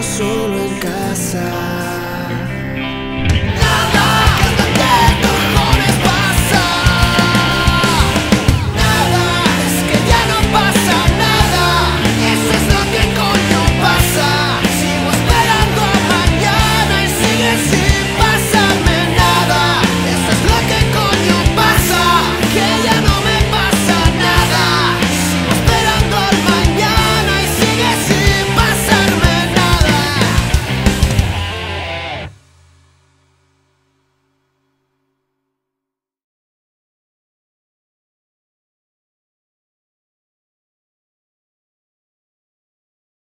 solo en casa.